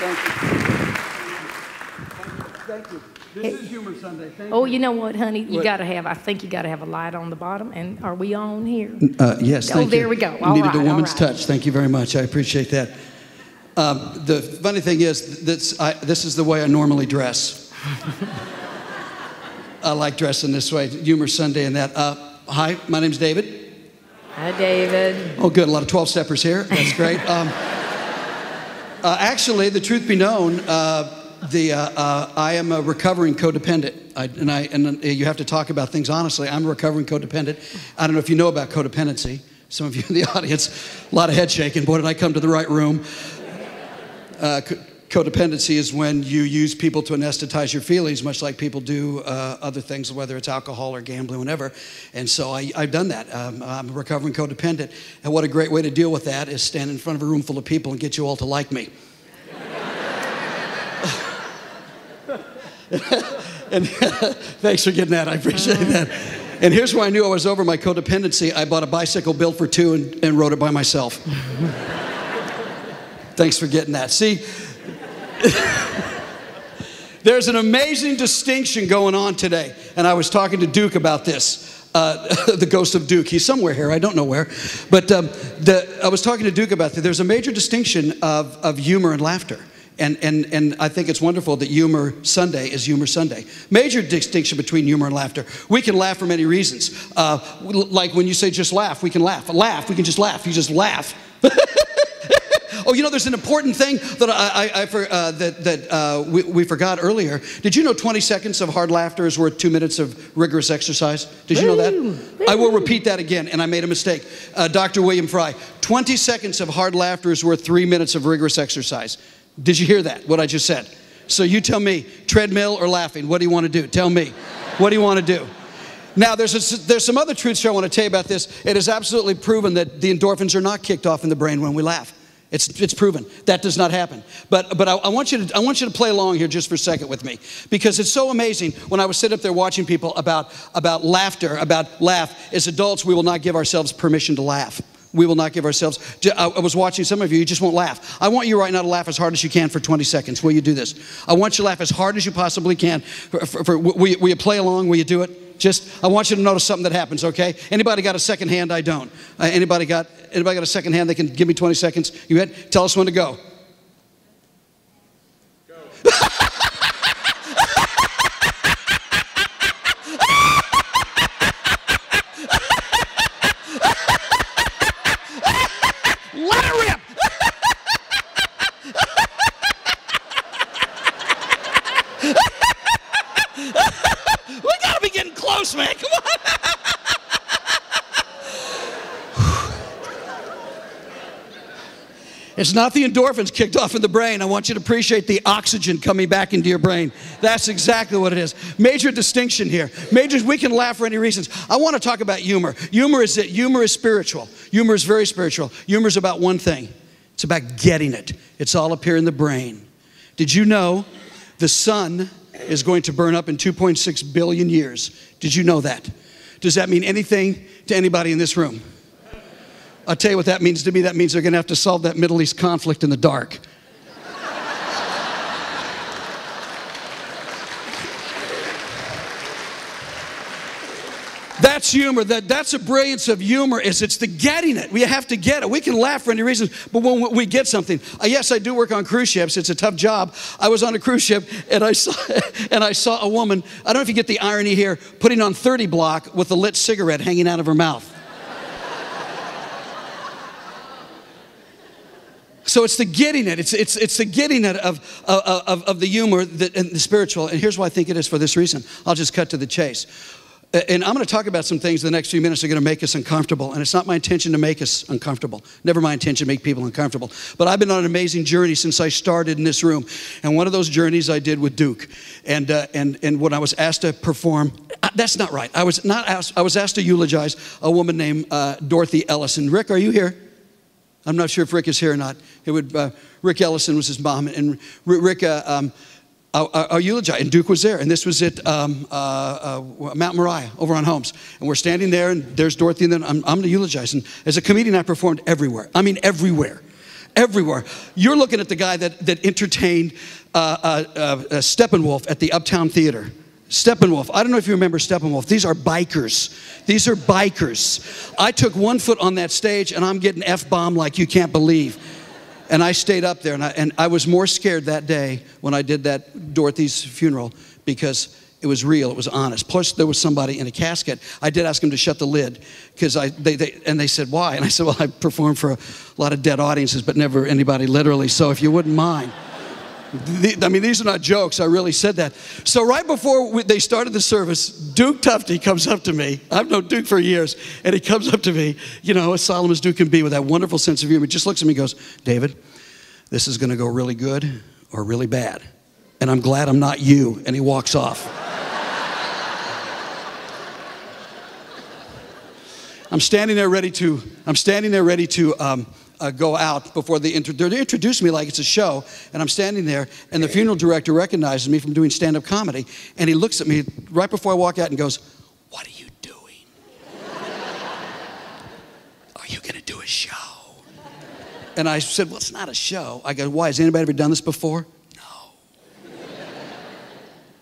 Thank you. Thank you. This is Humor Sunday. Thank Oh, you. you know what, honey? You What? got to have, I think you got to have a light on the bottom. And are we on here? Uh, yes, Oh, thank you. there we go. All Needed right, a all woman's right. touch. Thank you very much. I appreciate that. Um, the funny thing is, that's, I, this is the way I normally dress. I like dressing this way. Humor Sunday and that. Uh, hi, my name's David. Hi, David. Oh, good. A lot of 12 steppers here. That's great. Um, uh, actually, the truth be known, uh, the, uh, uh, I am a recovering codependent. I, and, I, and uh, you have to talk about things honestly. I'm a recovering codependent. I don't know if you know about codependency. Some of you in the audience, a lot of head shaking. Boy, did I come to the right room. Uh, codependency is when you use people to anesthetize your feelings, much like people do uh, other things, whether it's alcohol or gambling, whatever. And so I, I've done that. Um, I'm a recovering codependent. And what a great way to deal with that is stand in front of a room full of people and get you all to like me. and thanks for getting that. I appreciate that. And here's where I knew I was over my codependency. I bought a bicycle built for two and, and rode it by myself. Thanks for getting that. See, there's an amazing distinction going on today. And I was talking to Duke about this. Uh, the ghost of Duke. He's somewhere here. I don't know where. But um, the, I was talking to Duke about that. There's a major distinction of, of humor and laughter. And, and, and I think it's wonderful that Humor Sunday is Humor Sunday. Major distinction between humor and laughter. We can laugh for many reasons. Uh, like when you say just laugh, we can laugh. Laugh, we can just laugh. You just laugh. Oh, you know, there's an important thing that I, I, I for, uh, that, that uh, we, we forgot earlier. Did you know 20 seconds of hard laughter is worth two minutes of rigorous exercise? Did you know that? I will repeat that again, and I made a mistake. Uh, Dr. William Fry, 20 seconds of hard laughter is worth three minutes of rigorous exercise. Did you hear that, what I just said? So you tell me, treadmill or laughing? What do you want to do? Tell me. What do you want to do? Now, there's, a, there's some other truths here I want to tell you about this. It is absolutely proven that the endorphins are not kicked off in the brain when we laugh. It's, it's proven. That does not happen. But, but I, I, want you to, I want you to play along here just for a second with me. Because it's so amazing when I was sitting up there watching people about, about laughter, about laugh. As adults, we will not give ourselves permission to laugh. We will not give ourselves. I was watching some of you, you just won't laugh. I want you right now to laugh as hard as you can for 20 seconds. Will you do this? I want you to laugh as hard as you possibly can. For, for, for, will, you, will you play along? Will you do it? Just, I want you to notice something that happens, okay? Anybody got a second hand? I don't. Uh, anybody got anybody got a second hand? They can give me 20 seconds. You had? Tell us when to go. Let it rip. we gotta be getting close, man. Come on. It's not the endorphins kicked off in the brain. I want you to appreciate the oxygen coming back into your brain. That's exactly what it is. Major distinction here. Major, we can laugh for any reasons. I want to talk about humor. Humor is that humor is spiritual. Humor is very spiritual. Humor is about one thing. It's about getting it. It's all up here in the brain. Did you know the sun is going to burn up in 2.6 billion years? Did you know that? Does that mean anything to anybody in this room? I'll tell you what that means to me. That means they're going to have to solve that Middle East conflict in the dark. Humor. That, that's the brilliance of humor is it's the getting it. We have to get it. We can laugh for any reason, but when we get something. Uh, yes, I do work on cruise ships. It's a tough job. I was on a cruise ship and I saw and I saw a woman, I don't know if you get the irony here, putting on 30 block with a lit cigarette hanging out of her mouth. So it's the getting it. It's, it's, it's the getting it of, of, of the humor that, and the spiritual. And here's why I think it is for this reason. I'll just cut to the chase. And I'm going to talk about some things the next few minutes are going to make us uncomfortable. And it's not my intention to make us uncomfortable. Never my intention to make people uncomfortable. But I've been on an amazing journey since I started in this room. And one of those journeys I did with Duke. And, uh, and, and when I was asked to perform, that's not right. I was, not asked, I was asked to eulogize a woman named uh, Dorothy Ellison. Rick, are you here? I'm not sure if Rick is here or not. It would, uh, Rick Ellison was his mom, and Rick, uh, um, our, our eulogy, and Duke was there, and this was at um, uh, uh, Mount Moriah over on Holmes, and we're standing there, and there's Dorothy, and then I'm, I'm. And as a comedian, I performed everywhere. I mean, everywhere. everywhere. You're looking at the guy that, that entertained uh, uh, uh, Steppenwolf at the Uptown Theater. Steppenwolf. I don't know if you remember Steppenwolf. These are bikers. These are bikers. I took one foot on that stage and I'm getting F bomb like you can't believe. And I stayed up there and I, and I was more scared that day when I did that Dorothy's funeral because it was real, it was honest. Plus, there was somebody in a casket. I did ask him to shut the lid because I, they, they, and they said, why? And I said, well, I performed for a lot of dead audiences, but never anybody literally. So if you wouldn't mind. I mean, these are not jokes. I really said that. So, right before we, they started the service, Duke Tufty comes up to me. I've known Duke for years, and he comes up to me, you know, as solemn as Duke can be with that wonderful sense of humor. He just looks at me and goes, David, this is going to go really good or really bad. And I'm glad I'm not you. And he walks off. I'm standing there ready to, I'm standing there ready to, um, uh, go out before they, inter- they introduce me like it's a show, and I'm standing there, and the funeral director recognizes me from doing stand up comedy, and he looks at me right before I walk out and goes, What are you doing? are you going to do a show? And I said, Well, it's not a show. I go, Why? Has anybody ever done this before? No.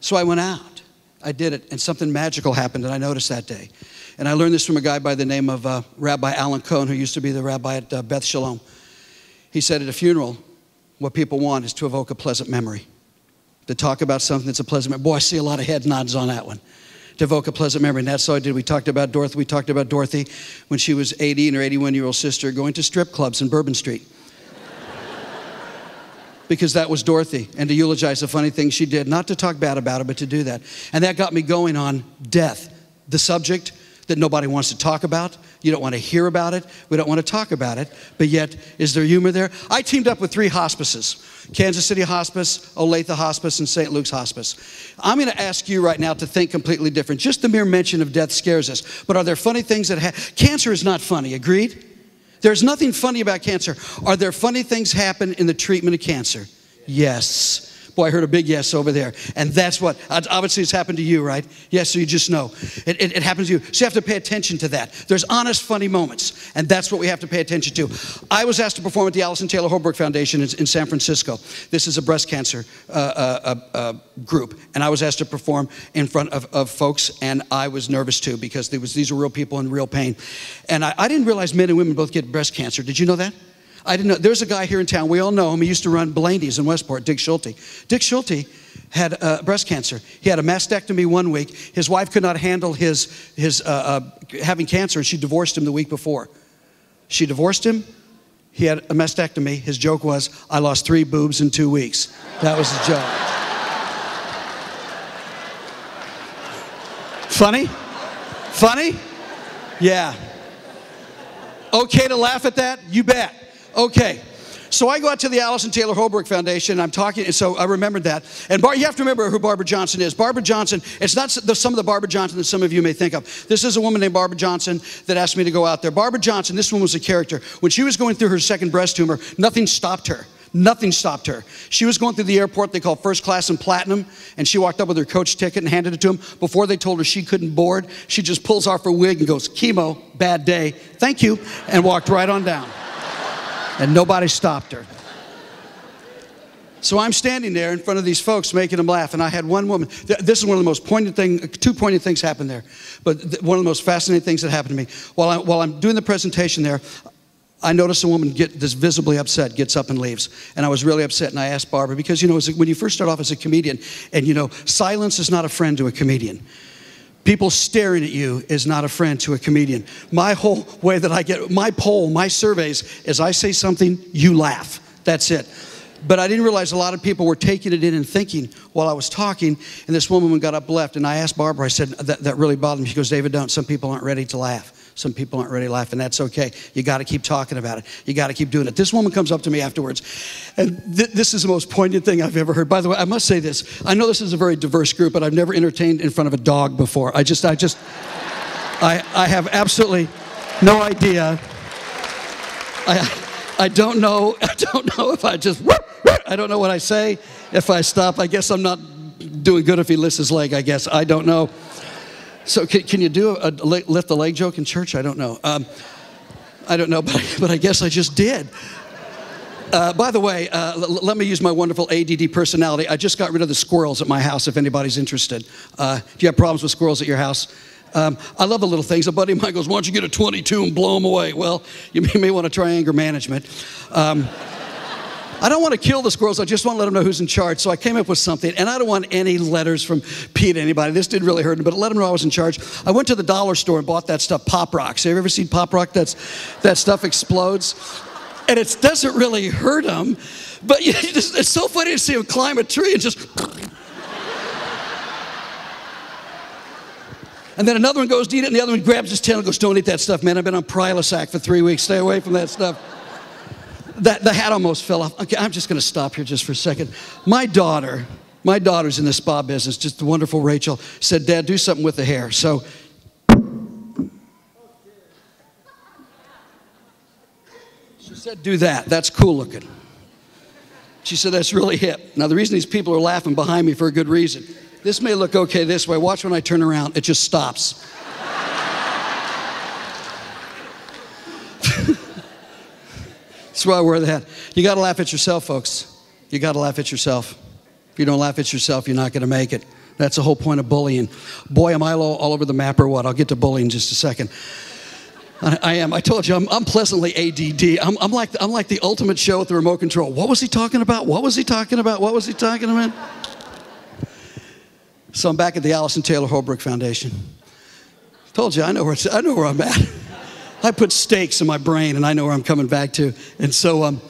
so I went out. I did it, and something magical happened, and I noticed that day. And I learned this from a guy by the name of uh, Rabbi Alan Cohen, who used to be the rabbi at uh, Beth Shalom. He said at a funeral, what people want is to evoke a pleasant memory, to talk about something that's a pleasant memory. Boy, I see a lot of head nods on that one. To evoke a pleasant memory. And that's all I did. We talked about Dorothy. We talked about Dorothy when she was 80 and her 81 year old sister going to strip clubs in Bourbon Street. because that was Dorothy, and to eulogize the funny things she did, not to talk bad about her, but to do that. And that got me going on death, the subject that nobody wants to talk about. You don't want to hear about it. We don't want to talk about it. But yet, is there humor there? I teamed up with three hospices Kansas City Hospice, Olathe Hospice, and St. Luke's Hospice. I'm going to ask you right now to think completely different. Just the mere mention of death scares us. But are there funny things that happen? Cancer is not funny, agreed? There's nothing funny about cancer. Are there funny things happen in the treatment of cancer? Yes. Boy, I heard a big yes over there. And that's what, obviously, it's happened to you, right? Yes, so you just know. It, it, it, happens to you. So you have to pay attention to that. There's honest, funny moments, and that's what we have to pay attention to. I was asked to perform at the Allison Taylor Holbrook Foundation in, in San Francisco. This is a breast cancer uh, uh, uh, uh, group, and I was asked to perform in front of, of folks, and I was nervous too because was, these were real people in real pain. And I, I didn't realize men and women both get breast cancer. Did you know that? I didn't know. There's a guy here in town. We all know him. He used to run Blandy's in Westport, Dick Schulte. Dick Schulte had uh, breast cancer. He had a mastectomy one week. His wife could not handle his, his uh, uh, having cancer, and she divorced him the week before. She divorced him. He had a mastectomy. His joke was, I lost three boobs in two weeks. That was his joke. Funny? Funny? Yeah. Okay to laugh at that? You bet. Okay. So I go out to the Allison Taylor Holbrook Foundation, and I'm talking, and so I remembered that. And Bar, you have to remember who Barbara Johnson is. Barbara Johnson, it's not the, some of the Barbara Johnson that some of you may think of. This is a woman named Barbara Johnson that asked me to go out there. Barbara Johnson, this woman was a character. When she was going through her second breast tumor, nothing stopped her. Nothing stopped her. She was going through the airport they call first class and platinum, and she walked up with her coach ticket and handed it to him. Before they told her she couldn't board, she just pulls off her wig and goes, Chemo, bad day, thank you, and walked right on down and nobody stopped her. So I'm standing there in front of these folks making them laugh, and I had one woman. This is one of the most poignant things, two poignant things happened there, but one of the most fascinating things that happened to me. While, I, while I'm doing the presentation there, I noticed a woman get this visibly upset, gets up and leaves. And I was really upset, and I asked Barbara, because, you know, when you first start off as a comedian, and, you know, silence is not a friend to a comedian. People staring at you is not a friend to a comedian. My whole way that I get, my poll, my surveys, is I say something, you laugh. That's it. But I didn't realize a lot of people were taking it in and thinking while I was talking. And this woman got up left, and I asked Barbara, I said, that, that really bothered me. She goes, David, don't. Some people aren't ready to laugh. Some people aren't ready to laugh, and that's okay. You got to keep talking about it. You got to keep doing it. This woman comes up to me afterwards, and th- this is the most poignant thing I've ever heard. By the way, I must say this. I know this is a very diverse group, but I've never entertained in front of a dog before. I just, I just, I, I have absolutely no idea. I, I don't know. I don't know if I just. I don't know what I say. If I stop, I guess I'm not doing good if he lifts his leg. I guess I don't know. So can, can you do a, a, lift the leg joke in church? I don't know. Um, I don't know, but, but I guess I just did. Uh, by the way, uh, l- let me use my wonderful ADD personality. I just got rid of the squirrels at my house if anybody's interested. Uh, do you have problems with squirrels at your house? Um, I love the little things. A buddy of mine goes, Why don't you get a 22 and blow them away? Well, you may, may want to try anger management. Um, I don't want to kill the squirrels. I just want to let them know who's in charge. So I came up with something, and I don't want any letters from PETA anybody. This didn't really hurt him, but let them know I was in charge. I went to the dollar store and bought that stuff, Pop Rocks. Have you ever seen Pop Rock? That's, that stuff explodes and it doesn't really hurt them, but it's so funny to see him climb a tree and just. and then another one goes to eat it, and the other one grabs his tail and goes, Don't eat that stuff, man. I've been on Prilosec for three weeks. Stay away from that stuff. That, the hat almost fell off. Okay, I'm just going to stop here just for a second. My daughter, my daughter's in the spa business, just the wonderful Rachel, said, Dad, do something with the hair. So She said, Do that. That's cool looking. She said, That's really hip. Now, the reason these people are laughing behind me for a good reason. This may look okay this way. Watch when I turn around, it just stops. That's why I wear the hat. You got to laugh at yourself, folks. You got to laugh at yourself. If you don't laugh at yourself, you're not going to make it. That's the whole point of bullying. Boy, am I all over the map or what? I'll get to bullying in just a second. I, am. I told you, I'm, I'm pleasantly ADD. I'm, I'm, like, I'm like the ultimate show with the remote control. What was he talking about? What was he talking about? What was he talking about? So I'm back at the Allison Taylor Holbrook Foundation. Told you, I know where, I know where I'm at. I put stakes in my brain and I know where I'm coming back to. And so, um,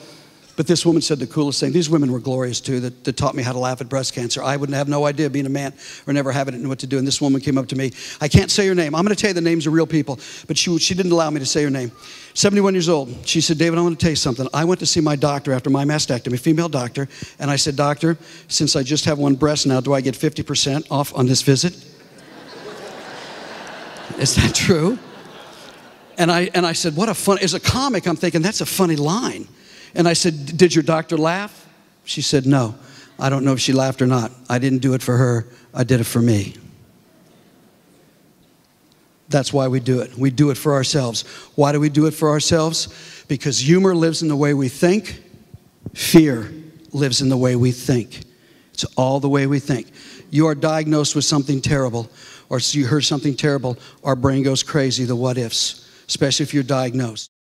but this woman said the coolest thing. These women were glorious too, that, that, taught me how to laugh at breast cancer. I wouldn't have no idea being a man or never having it and what to do. And this woman came up to me. I can't say her name. I'm going to tell you the names of real people, but she, she didn't allow me to say her name. 71 years old. She said, David, I want to tell you something. I went to see my doctor after my mastectomy, female doctor, and I said, Doctor, since I just have one breast now, do I get 50% off on this visit? Is that true? And I, and I said, What a fun, as a comic, I'm thinking, that's a funny line. And I said, Did your doctor laugh? She said, No. I don't know if she laughed or not. I didn't do it for her, I did it for me. That's why we do it. We do it for ourselves. Why do we do it for ourselves? Because humor lives in the way we think, fear lives in the way we think. It's all the way we think. You are diagnosed with something terrible, or you heard something terrible, our brain goes crazy, the what ifs, especially if you're diagnosed.